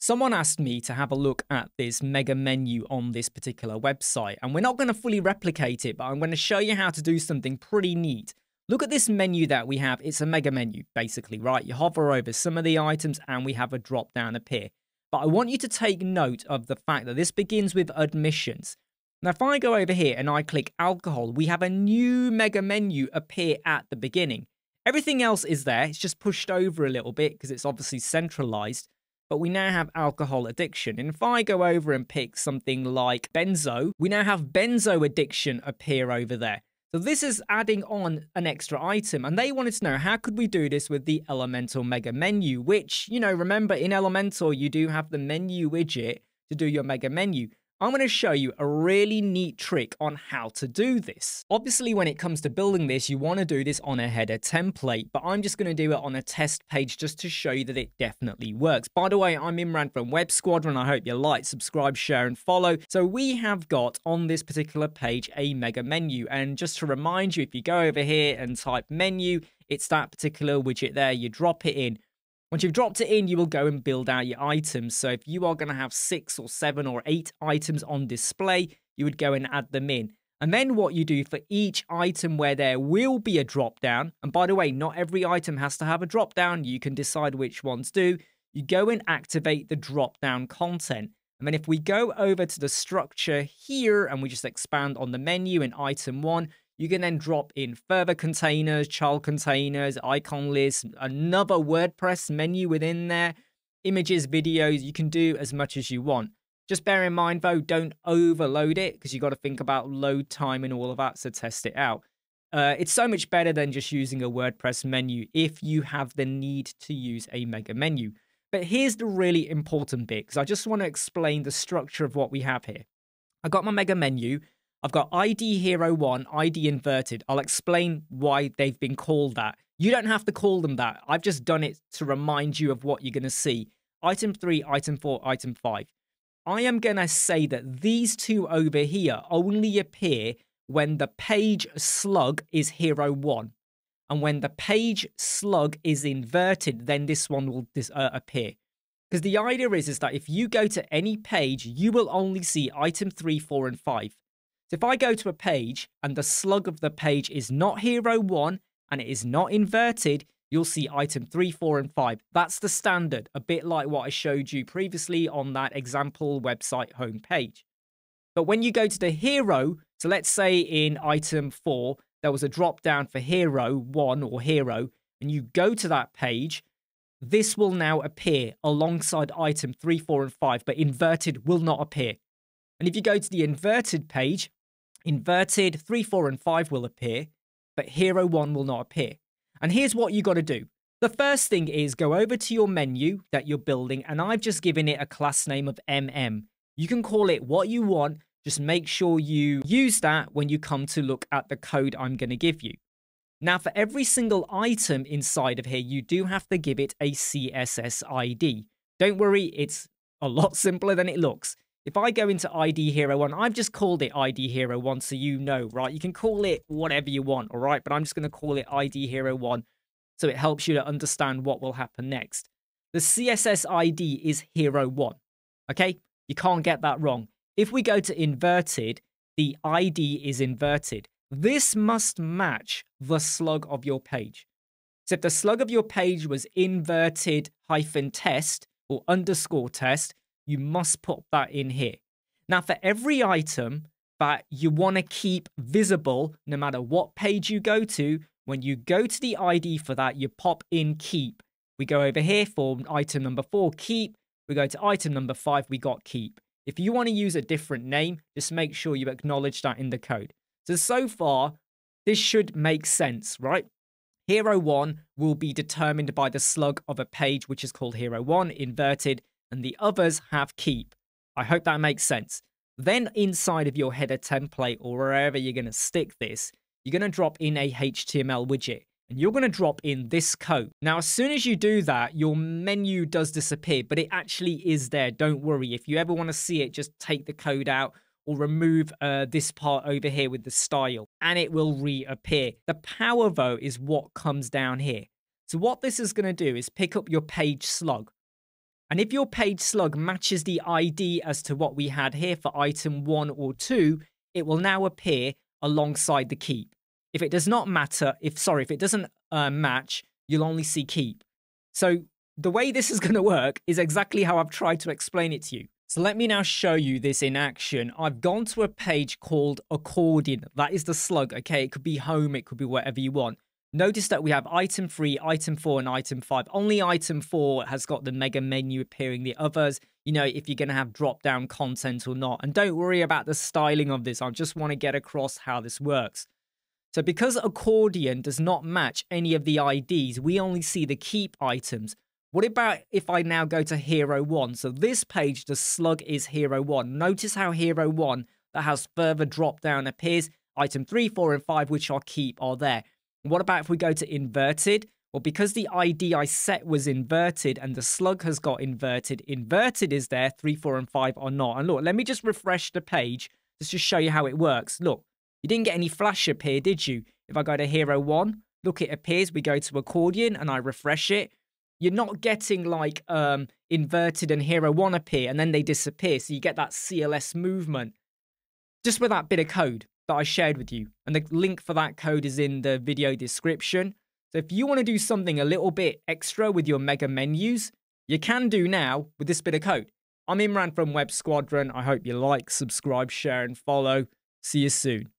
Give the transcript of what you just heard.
Someone asked me to have a look at this mega menu on this particular website, and we're not going to fully replicate it, but I'm going to show you how to do something pretty neat. Look at this menu that we have. It's a mega menu, basically, right? You hover over some of the items and we have a drop down appear. But I want you to take note of the fact that this begins with admissions. Now, if I go over here and I click alcohol, we have a new mega menu appear at the beginning. Everything else is there. It's just pushed over a little bit because it's obviously centralized but we now have alcohol addiction. And if I go over and pick something like benzo, we now have benzo addiction appear over there. So this is adding on an extra item, and they wanted to know how could we do this with the Elementor Mega Menu, which, you know, remember in Elementor, you do have the menu widget to do your Mega Menu. I'm going to show you a really neat trick on how to do this. Obviously, when it comes to building this, you want to do this on a header template, but I'm just going to do it on a test page just to show you that it definitely works. By the way, I'm Imran from Web Squadron. I hope you like, subscribe, share, and follow. So we have got on this particular page a mega menu. And just to remind you, if you go over here and type menu, it's that particular widget there. You drop it in. Once you've dropped it in, you will go and build out your items. So if you are going to have six or seven or eight items on display, you would go and add them in. And then what you do for each item where there will be a drop down, and by the way, not every item has to have a drop down, you can decide which ones do. You go and activate the drop down content. And then if we go over to the structure here and we just expand on the menu in item one, you can then drop in further containers, child containers, icon lists, another WordPress menu within there, images, videos. You can do as much as you want. Just bear in mind, though, don't overload it because you've got to think about load time and all of that. So test it out. Uh, it's so much better than just using a WordPress menu if you have the need to use a mega menu. But here's the really important bit because I just want to explain the structure of what we have here. I got my mega menu. I've got ID Hero 1, ID inverted. I'll explain why they've been called that. You don't have to call them that. I've just done it to remind you of what you're going to see. Item 3, Item 4, Item 5. I am going to say that these two over here only appear when the page slug is Hero 1. And when the page slug is inverted, then this one will dis- uh, appear. Because the idea is, is that if you go to any page, you will only see item 3, 4, and 5. So if I go to a page and the slug of the page is not hero 1 and it is not inverted, you'll see item 3, 4, and 5. That's the standard, a bit like what I showed you previously on that example website homepage. But when you go to the hero, so let's say in item 4, there was a drop down for hero 1 or hero, and you go to that page, this will now appear alongside item 3, 4, and 5, but inverted will not appear. And if you go to the inverted page, Inverted 3, 4, and 5 will appear, but Hero 1 will not appear. And here's what you got to do. The first thing is go over to your menu that you're building, and I've just given it a class name of MM. You can call it what you want, just make sure you use that when you come to look at the code I'm going to give you. Now, for every single item inside of here, you do have to give it a CSS ID. Don't worry, it's a lot simpler than it looks. If I go into ID Hero 1, I've just called it ID Hero 1 so you know, right? You can call it whatever you want, all right? But I'm just going to call it ID Hero 1 so it helps you to understand what will happen next. The CSS ID is Hero 1, okay? You can't get that wrong. If we go to inverted, the ID is inverted. This must match the slug of your page. So if the slug of your page was inverted hyphen test or underscore test, you must put that in here. Now, for every item that you want to keep visible, no matter what page you go to, when you go to the ID for that, you pop in keep. We go over here for item number four, keep. We go to item number five, we got keep. If you want to use a different name, just make sure you acknowledge that in the code. So, so far, this should make sense, right? Hero 1 will be determined by the slug of a page, which is called Hero 1, inverted, and the others have keep. I hope that makes sense. Then inside of your header template or wherever you're going to stick this, you're going to drop in a HTML widget and you're going to drop in this code. Now, as soon as you do that, your menu does disappear, but it actually is there. Don't worry. If you ever want to see it, just take the code out or remove uh, this part over here with the style and it will reappear. The power though is what comes down here. So what this is going to do is pick up your page slug. And if your page slug matches the ID as to what we had here for item one or two, it will now appear alongside the keep. If it does not matter, if sorry, if it doesn't uh, match, you'll only see keep. So the way this is going to work is exactly how I've tried to explain it to you. So let me now show you this in action. I've gone to a page called accordion. That is the slug, okay? It could be home, it could be whatever you want. Notice that we have item 3, item 4, and item 5. Only item 4 has got the mega menu appearing. The others, you know, if you're going to have drop-down content or not. And don't worry about the styling of this. I just want to get across how this works. So because accordion does not match any of the IDs, we only see the keep items. What about if I now go to Hero 1? So this page, the slug is Hero 1. Notice how Hero 1 that has further drop down appears. Item 3, 4, and 5, which are keep, are there. What about if we go to inverted? Well, because the ID I set was inverted and the slug has got inverted, inverted is there, 3, 4, and 5 are not. And look, let me just refresh the page just to show you how it works. Look, you didn't get any flash up here, did you? If I go to Hero 1, look, it appears. We go to Accordion and I refresh it you're not getting like um, inverted and hero one appear and then they disappear. So you get that CLS movement just with that bit of code that I shared with you. And the link for that code is in the video description. So if you want to do something a little bit extra with your mega menus, you can do now with this bit of code. I'm Imran from Web Squadron. I hope you like, subscribe, share, and follow. See you soon.